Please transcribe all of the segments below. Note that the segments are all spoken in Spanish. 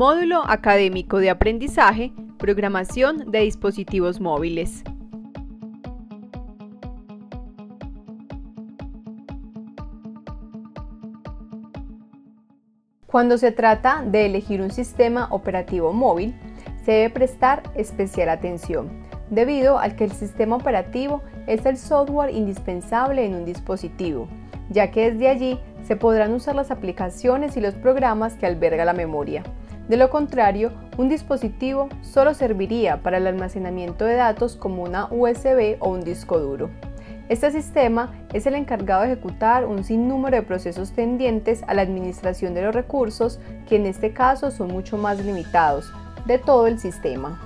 Módulo Académico de Aprendizaje, Programación de Dispositivos Móviles. Cuando se trata de elegir un sistema operativo móvil, se debe prestar especial atención, debido al que el sistema operativo es el software indispensable en un dispositivo, ya que desde allí se podrán usar las aplicaciones y los programas que alberga la memoria. De lo contrario, un dispositivo solo serviría para el almacenamiento de datos como una USB o un disco duro. Este sistema es el encargado de ejecutar un sinnúmero de procesos tendientes a la administración de los recursos, que en este caso son mucho más limitados, de todo el sistema.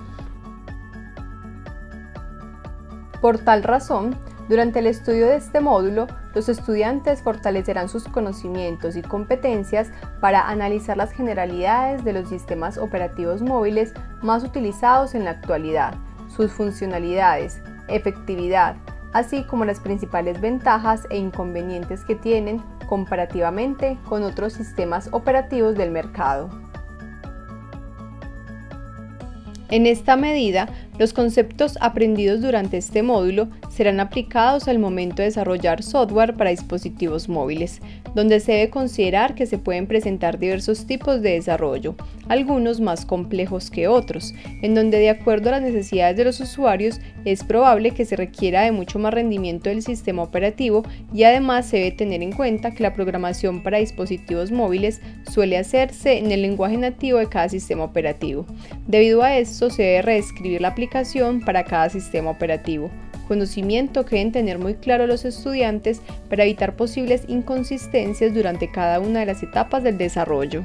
Por tal razón, durante el estudio de este módulo, los estudiantes fortalecerán sus conocimientos y competencias para analizar las generalidades de los sistemas operativos móviles más utilizados en la actualidad, sus funcionalidades, efectividad, así como las principales ventajas e inconvenientes que tienen comparativamente con otros sistemas operativos del mercado. En esta medida, los conceptos aprendidos durante este módulo serán aplicados al momento de desarrollar software para dispositivos móviles, donde se debe considerar que se pueden presentar diversos tipos de desarrollo, algunos más complejos que otros, en donde de acuerdo a las necesidades de los usuarios es probable que se requiera de mucho más rendimiento del sistema operativo y además se debe tener en cuenta que la programación para dispositivos móviles suele hacerse en el lenguaje nativo de cada sistema operativo. Debido a esto se debe reescribir la aplicación para cada sistema operativo, conocimiento que deben tener muy claro los estudiantes para evitar posibles inconsistencias durante cada una de las etapas del desarrollo.